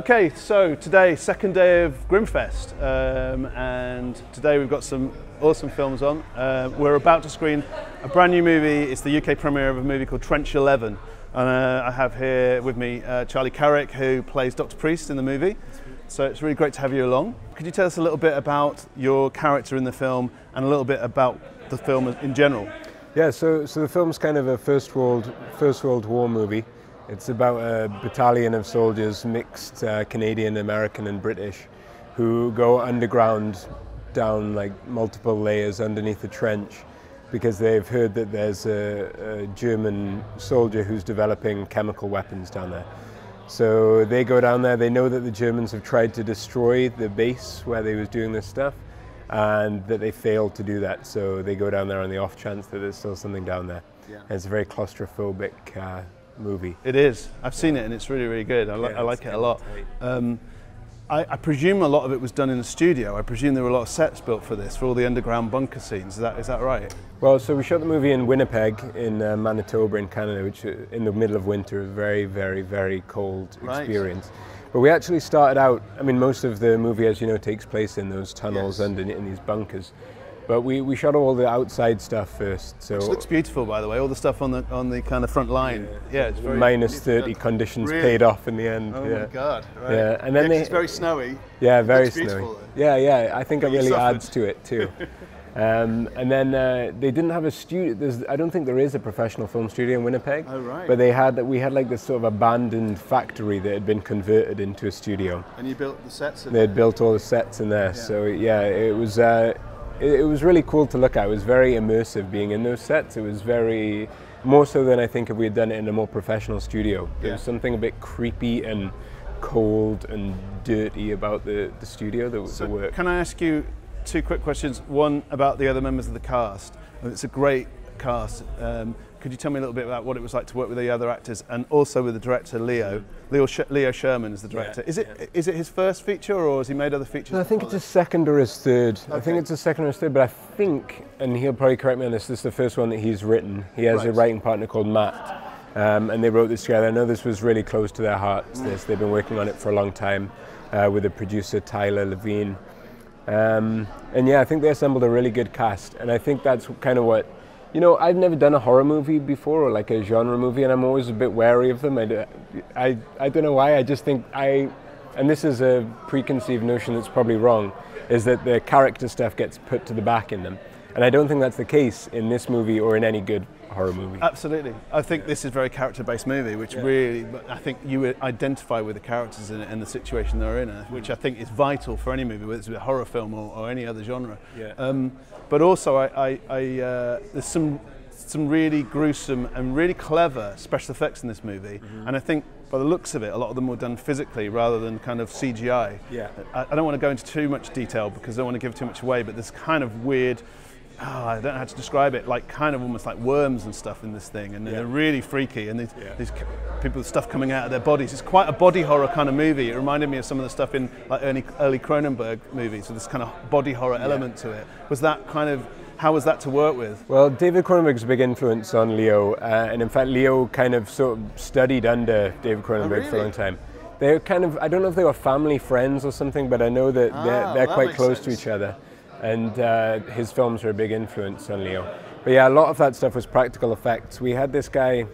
Okay, so today, second day of Grimmfest, um, and today we've got some awesome films on. Uh, we're about to screen a brand new movie. It's the UK premiere of a movie called Trench 11. And uh, I have here with me uh, Charlie Carrick, who plays Dr. Priest in the movie. So it's really great to have you along. Could you tell us a little bit about your character in the film and a little bit about the film in general? Yeah, so, so the film's kind of a First World, First World War movie. It's about a battalion of soldiers, mixed uh, Canadian, American, and British, who go underground down like multiple layers underneath the trench because they've heard that there's a, a German soldier who's developing chemical weapons down there. So they go down there, they know that the Germans have tried to destroy the base where they was doing this stuff and that they failed to do that. So they go down there on the off chance that there's still something down there. Yeah. it's a very claustrophobic uh, movie. It is. I've seen it and it's really, really good. I, li- I like it a lot. Um, I, I, presume a lot of it was done in the studio. I presume there were a lot of sets built for this, for all the underground bunker scenes. Is that, is that right? Well, so we shot the movie in Winnipeg, in uh, Manitoba, in Canada, which uh, in the middle of winter, a very, very, very cold right. experience. But we actually started out, I mean, most of the movie, as you know, takes place in those tunnels yes. and in, in these bunkers. But we, we shot all the outside stuff first. So Which looks beautiful, by the way. All the stuff on the on the kind of front line. Yeah, yeah it's very minus thirty conditions really? paid off in the end. Oh yeah. my god! Right. Yeah, and then yeah, they, it's very snowy. Yeah, very snowy. Yeah, yeah. I think it really adds to it too. Um, and then uh, they didn't have a studio. I don't think there is a professional film studio in Winnipeg. Oh right. But they had we had like this sort of abandoned factory that had been converted into a studio. And you built the sets. they had built all the sets in there. Yeah. So yeah, it was. Uh, it, it, was really cool to look at. It was very immersive being in those sets. It was very more so than I think if we had done it in a more professional studio. There yeah. was something a bit creepy and cold and dirty about the, the studio, the, so the work. Can I ask you two quick questions? One about the other members of the cast. It's a great cast. Um, could you tell me a little bit about what it was like to work with the other actors and also with the director Leo? Leo, Sh- Leo Scherman is the director. Yeah, is it yeah. is it his first feature or has he made other features? No, I think it's his second or his third. Okay. I think it's his second or his third, but I think, and he'll probably correct me on this, this is the first one that he's written. He has right. a writing partner called Matt. Um, and they wrote this together. I know this was really close to their hearts. This they've been working on it for a long time uh, with the producer Tyler Levine. Um, and yeah, I think they assembled a really good cast, and I think that's kind of what you know, I've never done a horror movie before or like a genre movie, and I'm always a bit wary of them. I, I, I don't know why. I just think I, and this is a preconceived notion that's probably wrong, is that the character stuff gets put to the back in them. And I don't think that's the case in this movie or in any good horror movie. Absolutely. I think this is a very character-based movie, which yeah. really, I think you identify with the characters in it and the situation they're in, which I think is vital for any movie, whether it's a horror film or, or any other genre. Yeah. Um, but also, I, I, I uh, there's some some really gruesome and really clever special effects in this movie, mm-hmm. and I think by the looks of it, a lot of them were done physically rather than kind of CGI. Yeah. I, I don't want to go into too much detail because I don't want to give too much away, but there's kind of weird oh, I don't know how to describe it, like kind of almost like worms and stuff in this thing, and yeah. they're really freaky. And these, yeah. these people with stuff coming out of their bodies. It's quite a body horror kind of movie. It reminded me of some of the stuff in like early, early Cronenberg movies, with this kind of body horror yeah. element to it. Was that kind of how was that to work with? Well, David Cronenberg's a big influence on Leo, uh, and in fact, Leo kind of sort of studied under David Cronenberg oh, really? for a long time. They're kind of, I don't know if they were family friends or something, but I know that ah, they're, they're quite close sense. to each other and uh, his films were a big influence on Leo. But yeah, a lot of that stuff was practical effects. We had this guy,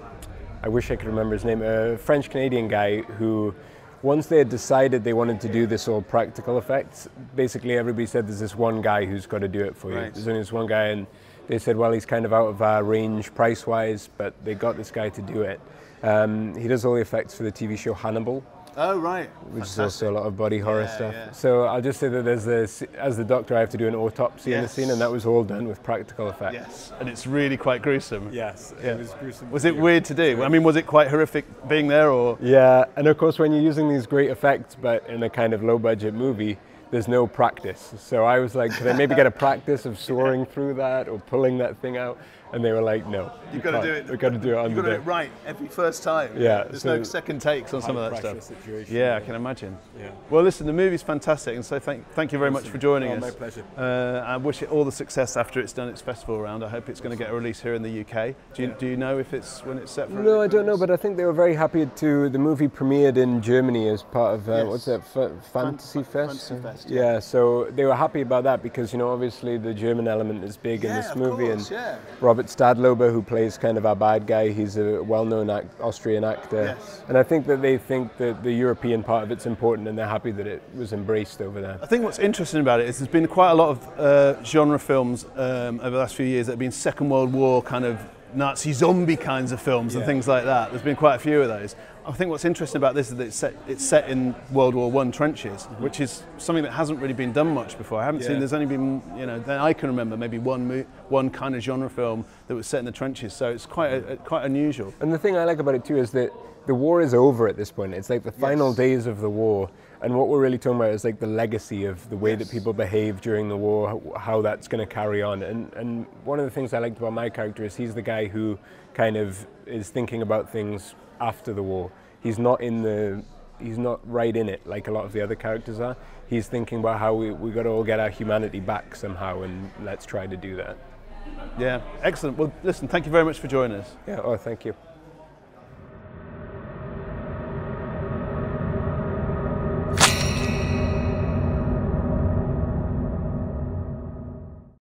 I wish I could remember his name, a French Canadian guy who, once they had decided they wanted to do this all practical effects, basically everybody said there's this one guy who's got to do it for you. Right. There's only this one guy, and they said, well, he's kind of out of our range price wise, but they got this guy to do it. Um, he does all the effects for the TV show Hannibal. Oh right, which Fantastic. is also a lot of body horror yeah, stuff. Yeah. So I'll just say that there's this, as the doctor, I have to do an autopsy yes. in the scene, and that was all done with practical effects. Yes, and it's really quite gruesome. Yes, yeah. it was gruesome. Was it weird to do? I mean, was it quite horrific being there, or? Yeah, and of course, when you're using these great effects, but in a kind of low-budget movie, there's no practice. So I was like, could I maybe get a practice of soaring through that or pulling that thing out? And they were like, "No, You've got to do it. We've got to do it on You've got to do it right every first time. Yeah, There's so no second takes on some of that stuff. situation, Yeah, I can imagine. Yeah. Well, listen, the movie's fantastic, and so thank, thank you very much for joining Oh, us. my pleasure. Uh, I wish it all the success after it's done its festival round. I hope it's going to get a release here in the UK. Do you, do you know if it's when it's set for? No, I don't know, but I think they were very happy to. The movie premiered in Germany as part of uh, Yes. what's it, F- Fantasy Fest. Fantasy Fest, yeah. yeah. so they were happy about that because you know obviously the German element is big in Yeah, this of movie, course, and yeah. Robert Stadlober, who plays kind of our bad guy, he's a well-known act- Austrian actor, Yes. and I think that they think that the European part of it's important, and they're happy that it was embraced over there. I think what's interesting about it is there's been quite a lot of uh, genre films um, over the last few years that have been Second World War kind of Nazi zombie kinds of films and things like that. There's been quite a few of those. I think what's interesting about this is that it's set, it's set in World War One trenches, mm-hmm. which is something that hasn't really been done much before. I haven't seen. There's only been, you know, that I can remember maybe one mo- one kind of genre film that was set in the trenches. So it's quite a, a- quite unusual. And the thing I like about it too is that the war is over at this point. It's like the final Yes. days of the war. And what we're really talking about is like the legacy of the way that people behave during the war, how- how that's going to carry on. And, and one of the things I liked about my character is he's the guy who kind of is thinking about things after the war. He's not in the, he's not right in it like a lot of the other characters are. He's thinking about how we, we got to all get our humanity back somehow and let's try to do that. Yeah, excellent. Well, listen, thank you very much for joining us. Yeah, oh, thank you.